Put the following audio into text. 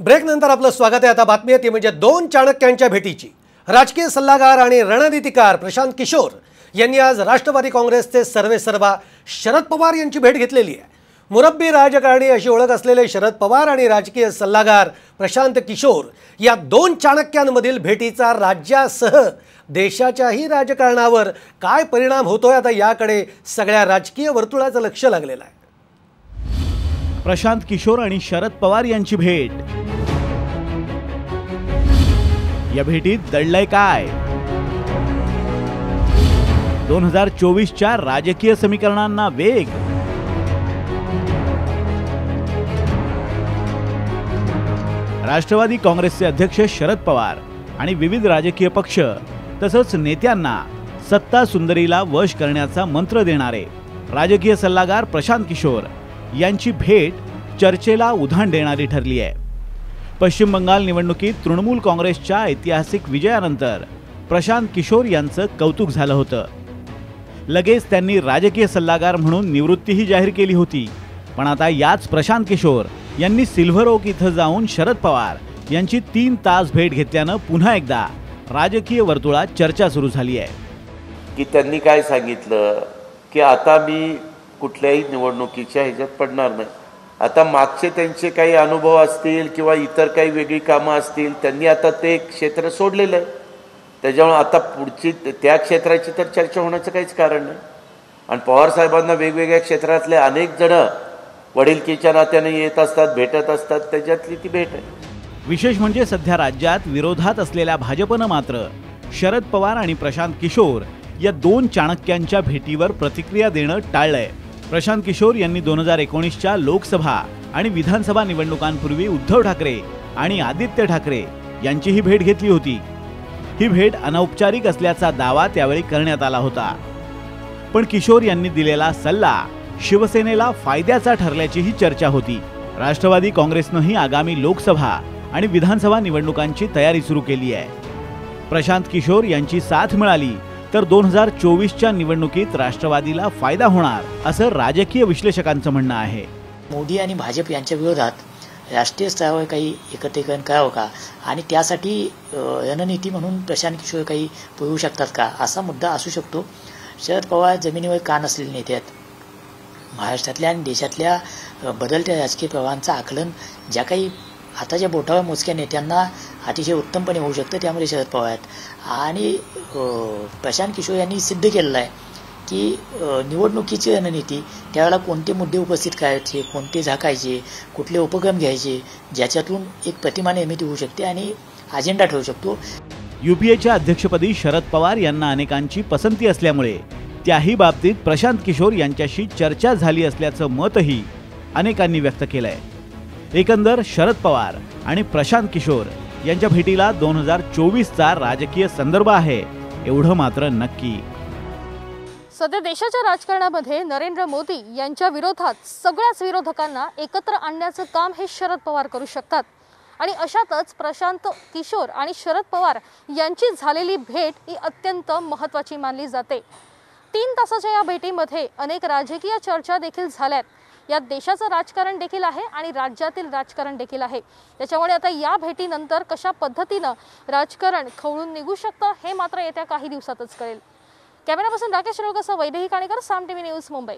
Break नंतर आपलं स्वागत आहे. आता बातमी आहे ती म्हणजे दोन चाणक्यांच्या भेटीची. राजकीय सल्लागार आणि रणनीतिकार प्रशांत किशोर यांनी आज राष्ट्रवादी काँग्रेसचे सर्वेसर्वा शरद पवार यांची भेट घेतलेली आहे. मुरब्बी राजकारणी अशी ओळख असलेले शरद पवार आणि राजकीय सल्लागार प्रशांत किशोर या दोन चाणक्यांमधील भेटीचा राज्यासह देशाच्याही राजकारणावर काय परिणाम होतोय आता याकडे सगळ्या राजकीय वर्तुळाचं लक्ष लागलेलं आहे. प्रशांत किशोर आणि शरद पवार यांची भेट. या भेटीत दडलंय काय? दोन हजार चोवीसच्या राजकीय समीकरणांना वेग. राष्ट्रवादी काँग्रेसचे अध्यक्ष शरद पवार आणि विविध राजकीय पक्ष तसंच नेत्यांना सत्ता सुंदरीला वश करण्याचा मंत्र देणारे राजकीय सल्लागार प्रशांत किशोर यांची भेट चर्चेला उधाण देणारी ठरली आहे पश्चिम बंगाल निवडणुकीत तृणमूल काँग्रेसच्या ऐतिहासिक विजयानंतर प्रशांत किशोर यांचं कौतुक झालं होतं. लगेच त्यांनी राजकीय सल्लागार म्हणून निवृत्तीही जाहीर केली होती. पण आता याच प्रशांत किशोर यांनी सिल्व्हर ओक इथं जाऊन शरद पवार यांची तीन तास भेट घेतल्यानं पुन्हा एकदा राजकीय वर्तुळात चर्चा सुरू झाली आहे. की त्यांनी काय सांगितलं? की आता मी कुठल्याही निवडणुकीच्या ह्याच्यात पडणार नाही. आता मागचे त्यांचे काही अनुभव असतील किंवा इतर काही वेगळी कामं असतील त्यांनी आता ते क्षेत्र सोडलेलं आहे. त्याच्यामुळे आता पुढची त्या क्षेत्राची तर चर्चा होण्याचं काहीच कारण नाही. आणि पवार साहेबांना वेगवेगळ्या क्षेत्रातले अनेक जण वडीलकीच्या नात्याने येत असतात भेटत असतात त्याच्यातली ती भेट आहे. विशेष म्हणजे सध्या राज्यात विरोधात असलेल्या भाजपनं मात्र शरद पवार आणि प्रशांत किशोर या दोन चाणक्यांच्या भेटीवर प्रतिक्रिया देणं टाळलंय. प्रशांत किशोर यांनी दोन हजार एकोणीसच्या लोकसभा आणि विधानसभा निवडणुकांपूर्वी उद्धव ठाकरे आणि आदित्य ठाकरे यांचीही भेट घेतली होती. ही भेट अनौपचारिक असल्याचा दावा त्यावेळी करण्यात आला होता. पण किशोर यांनी दिलेला सल्ला शिवसेनेला फायद्याचा ठरल्याचीही चर्चा होती. राष्ट्रवादी काँग्रेसनंही आगामी लोकसभा आणि विधानसभा निवडणुकांची तयारी सुरू केली आहे. प्रशांत किशोर यांची साथ मिळाली. तर दोन हजार चोवीसच्या निवडणुकीत राष्ट्रवादीला फायदा होणार असं राजकीय विश्लेषकांचं म्हणणं आहे. मोदी आणि भाजप यांच्या विरोधात राष्ट्रीय स्तरावर काही एकत्रीकरण करावं का? आणि त्यासाठी रणनीती म्हणून प्रशांत किशोर काही पुरवू शकतात का? असा मुद्दा असू शकतो. शरद पवार जमिनीवर का नसलेले नेते आहेत? महाराष्ट्रातल्या आणि देशातल्या बदलत्या राजकीय प्रवाहांचं आकलन ज्या काही हाताच्या बोटावर मोजक्या नेत्यांना अतिशय उत्तमपणे होऊ शकतं त्यामध्ये शरद पवार आहेत. आणि प्रशांत किशोर यांनी सिद्ध केलेलं आहे की निवडणुकीची रणनीती त्यावेळेला कोणते मुद्दे उपस्थित करायचे कोणते झाकायचे कुठले उपक्रम घ्यायचे ज्याच्यातून एक प्रतिमा निर्मिती होऊ शकते आणि अजेंडा ठरू शकतो. युपीएच्या अध्यक्षपदी शरद पवार यांना अनेकांची पसंती असल्यामुळे त्याही बाबतीत प्रशांत किशोर यांच्याशी चर्चा झाली असल्याचं मतही अनेकांनी व्यक्त केलं आहे एकंदर शरद पवार आणि प्रशांत किशोर यांच्या भेटीला दोन हजार चोवीसचा राजकीय संदर्भ आहे. एवढं मात्र नक्की. सध्या देशाच्या राजकारणामध्ये नरेंद्र मोदी यांच्या विरोधात सगळ्याच विरोधकांना एकत्र आणण्याचं काम हे शरद पवार करू शकतात. आणि अशातच प्रशांत किशोर आणि शरद पवार यांची झालेली भेट ही अत्यंत महत्त्वाची मानली जाते. तीन तासाच्या या भेटीमध्ये अनेक राजकीय चर्चा देखील झाल्यात. यात देशाचं राजकारण देखील आहे आणि राज्यातील राजकारण देखील आहे. त्याच्यामुळे आता या भेटीनंतर कशा पद्धतीनं राजकारण खवळून निघू शकतं हे मात्र येत्या काही दिवसातच कळेल. कॅमेरापासून राकेश रोगसह वैदेही काणेकर साम टीव्ही न्यूज मुंबई.